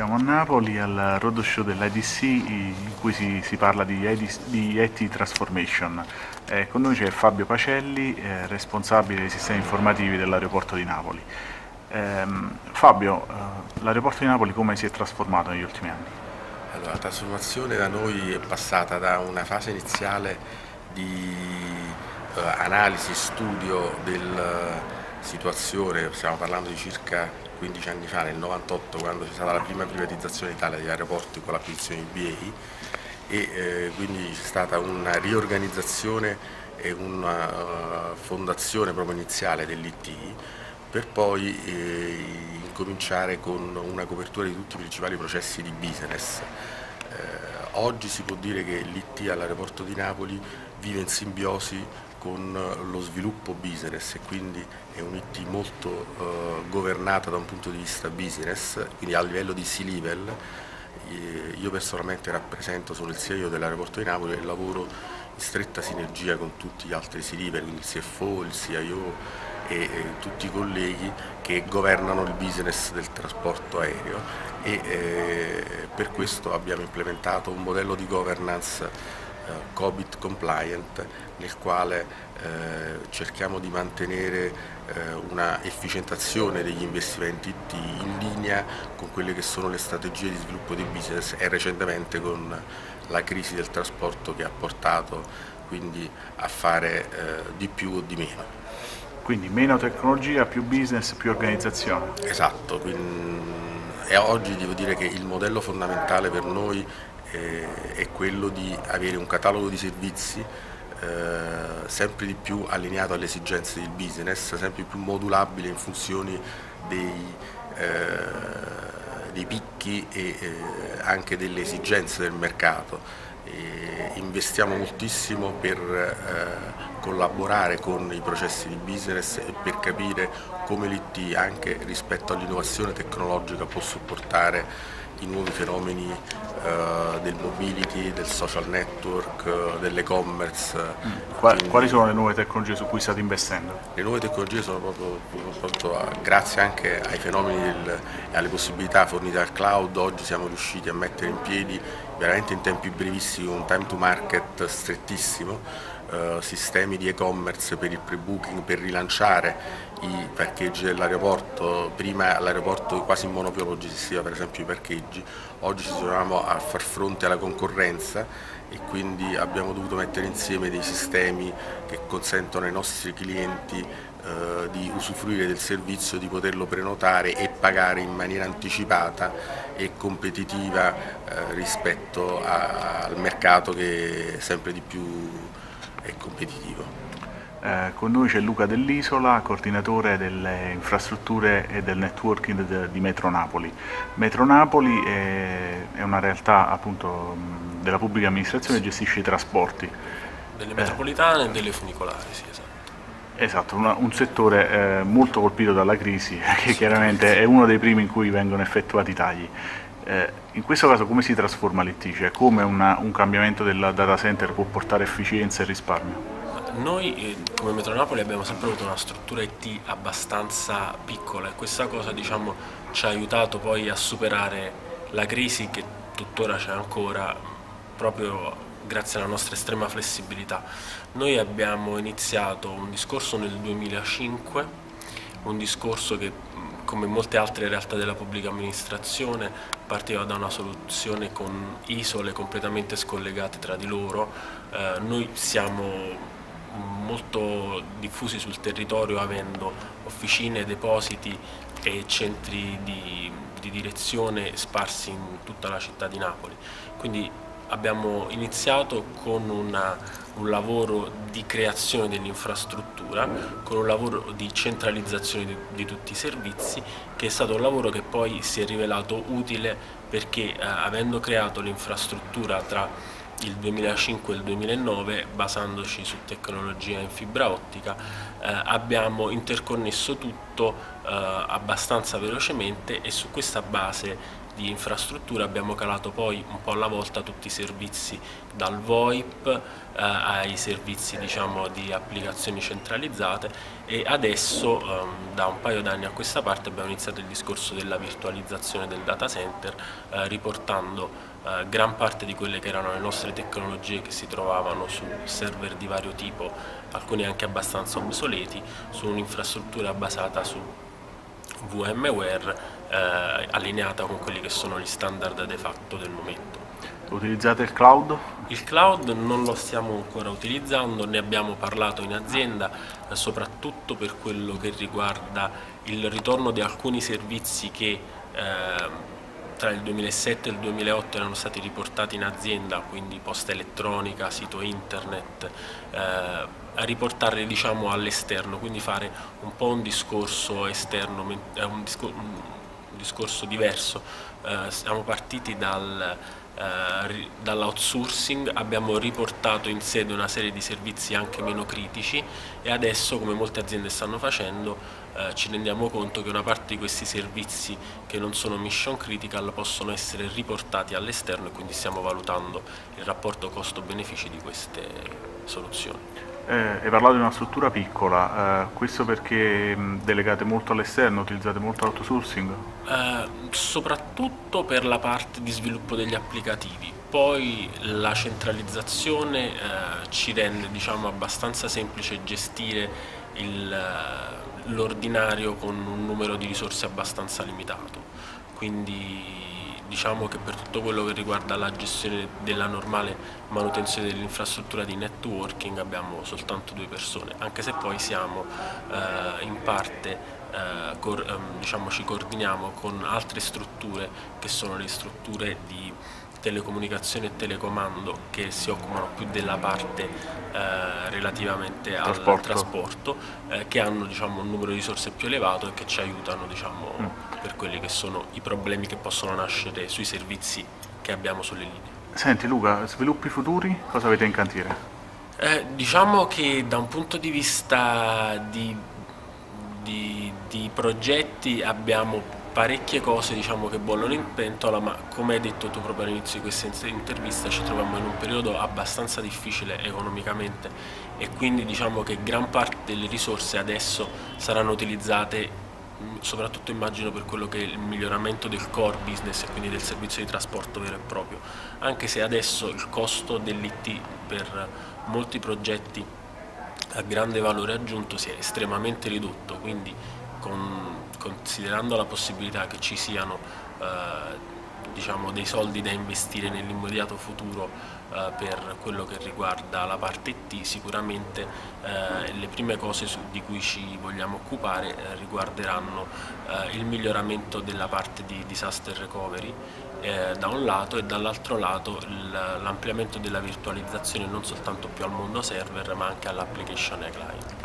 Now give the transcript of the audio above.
Siamo a Napoli al roadshow dell'IDC in cui si, si parla di, IT Transformation. Eh, con noi c'è Fabio Pacelli, eh, responsabile dei sistemi informativi dell'aeroporto di Napoli. Eh, Fabio, l'aeroporto di Napoli come si è trasformato negli ultimi anni? Allora, la trasformazione da noi è passata da una fase iniziale di eh, analisi, studio della situazione, stiamo parlando di circa 15 anni fa, nel 98, quando c'è stata la prima privatizzazione in Italia degli aeroporti con l'acquisizione di BA e eh, quindi c'è stata una riorganizzazione e una uh, fondazione proprio iniziale dell'IT per poi eh, incominciare con una copertura di tutti i principali processi di business. Eh, oggi si può dire che l'IT all'aeroporto di Napoli vive in simbiosi con lo sviluppo business e quindi è un IT molto eh, governata da un punto di vista business, quindi a livello di C-level. Io personalmente rappresento, sono il CEO dell'aeroporto di Napoli e lavoro in stretta sinergia con tutti gli altri C-level, quindi il CFO, il CIO e, e, tutti i colleghi che governano il business del trasporto aereo e eh, per questo abbiamo implementato un modello di governance eh, COVID compliant nel quale eh, cerchiamo di mantenere eh, una efficientazione degli investimenti IT in linea con quelle che sono le strategie di sviluppo di business e recentemente con la crisi del trasporto che ha portato quindi a fare eh, di più o di meno. Quindi meno tecnologia, più business, più organizzazione. Esatto, quindi, e oggi devo dire che il modello fondamentale per noi eh, è quello di avere un catalogo di servizi eh, sempre di più allineato alle esigenze del business, sempre più modulabile in funzione dei, eh, dei picchi e eh, anche delle esigenze del mercato. E investiamo moltissimo per eh, collaborare con i processi di business e per capire come l'IT anche rispetto all'innovazione tecnologica può supportare i nuovi fenomeni uh, del mobility, del social network, dell'e-commerce. Mm. Quali, quali sono le nuove tecnologie su cui state investendo? Le nuove tecnologie sono proprio, proprio grazie anche ai fenomeni e alle possibilità fornite dal cloud, oggi siamo riusciti a mettere in piedi veramente in tempi brevissimi un time to market strettissimo sistemi di e-commerce per il pre-booking, per rilanciare i parcheggi dell'aeroporto, prima all'aeroporto quasi in monopolio gestiva per esempio i parcheggi, oggi ci troviamo a far fronte alla concorrenza e quindi abbiamo dovuto mettere insieme dei sistemi che consentono ai nostri clienti eh, di usufruire del servizio, di poterlo prenotare e pagare in maniera anticipata e competitiva eh, rispetto a, al mercato che è sempre di più è competitivo. Eh, con noi c'è Luca Dell'Isola, coordinatore delle infrastrutture e del networking de, di Metro Napoli. Metro Napoli è, è una realtà appunto, della pubblica amministrazione che gestisce i trasporti. Delle metropolitane eh. e delle funicolari, sì, esatto. Esatto, una, un settore eh, molto colpito dalla crisi, che chiaramente è uno dei primi in cui vengono effettuati i tagli. Eh, in questo caso come si trasforma l'IT? Come una, un cambiamento del data center può portare efficienza e risparmio? Noi eh, come Metro Napoli abbiamo sempre avuto una struttura IT abbastanza piccola e questa cosa diciamo, ci ha aiutato poi a superare la crisi che tuttora c'è ancora proprio grazie alla nostra estrema flessibilità. Noi abbiamo iniziato un discorso nel 2005, un discorso che come molte altre realtà della pubblica amministrazione partiva da una soluzione con isole completamente scollegate tra di loro. Eh, noi siamo molto diffusi sul territorio avendo officine, depositi e centri di, di direzione sparsi in tutta la città di Napoli. Quindi abbiamo iniziato con una, un lavoro di creazione dell'infrastruttura, con un lavoro di centralizzazione di, di, tutti i servizi, che è stato un lavoro che poi si è rivelato utile perché eh, avendo creato l'infrastruttura tra il 2005 e il 2009 basandoci su tecnologia in fibra ottica eh, abbiamo interconnesso tutto eh, abbastanza velocemente e su questa base di infrastruttura abbiamo calato poi un po' alla volta tutti i servizi dal VoIP eh, ai servizi diciamo, di applicazioni centralizzate e adesso ehm, da un paio d'anni a questa parte abbiamo iniziato il discorso della virtualizzazione del data center eh, riportando eh, gran parte di quelle che erano le nostre tecnologie che si trovavano su server di vario tipo, alcuni anche abbastanza obsoleti, su un'infrastruttura basata su VMware eh, allineata con quelli che sono gli standard de facto del momento. Utilizzate il cloud? Il cloud non lo stiamo ancora utilizzando, ne abbiamo parlato in azienda, eh, soprattutto per quello che riguarda il ritorno di alcuni servizi che eh, tra il 2007 e il 2008 erano stati riportati in azienda, quindi posta elettronica, sito internet, eh, a riportarli diciamo, all'esterno, quindi fare un po' un discorso esterno, un, discor un discorso diverso. Eh, siamo partiti dal, eh, dall'outsourcing, abbiamo riportato in sede una serie di servizi anche meno critici e adesso, come molte aziende stanno facendo, eh, ci rendiamo conto che una parte di questi servizi che non sono mission critical possono essere riportati all'esterno e quindi stiamo valutando il rapporto costo-benefici di queste soluzioni. Eh, hai parlato di una struttura piccola, eh, questo perché mh, delegate molto all'esterno, utilizzate molto l'outsourcing? Eh, soprattutto per la parte di sviluppo degli applicativi, poi la centralizzazione eh, ci rende diciamo, abbastanza semplice gestire l'ordinario con un numero di risorse abbastanza limitato. Quindi diciamo che per tutto quello che riguarda la gestione della normale manutenzione dell'infrastruttura di networking abbiamo soltanto due persone, anche se poi siamo eh, in parte eh, cor, ehm, diciamo, ci coordiniamo con altre strutture che sono le strutture di telecomunicazione e telecomando che si occupano più della parte eh, relativamente al trasporto, trasporto eh, che hanno diciamo, un numero di risorse più elevato e che ci aiutano diciamo, mm. per quelli che sono i problemi che possono nascere sui servizi che abbiamo sulle linee. Senti Luca, sviluppi futuri, cosa avete in cantiere? Eh, diciamo che da un punto di vista di, di, di progetti abbiamo parecchie cose diciamo, che bollono in pentola, ma come hai detto tu proprio all'inizio di questa intervista ci troviamo in un periodo abbastanza difficile economicamente e quindi diciamo che gran parte delle risorse adesso saranno utilizzate soprattutto immagino per quello che è il miglioramento del core business e quindi del servizio di trasporto vero e proprio, anche se adesso il costo dell'IT per molti progetti a grande valore aggiunto si è estremamente ridotto, quindi con, considerando la possibilità che ci siano eh, diciamo, dei soldi da investire nell'immediato futuro eh, per quello che riguarda la parte IT, sicuramente eh, le prime cose su, di cui ci vogliamo occupare eh, riguarderanno eh, il miglioramento della parte di disaster recovery eh, da un lato e dall'altro lato l'ampliamento della virtualizzazione non soltanto più al mondo server ma anche all'application e client.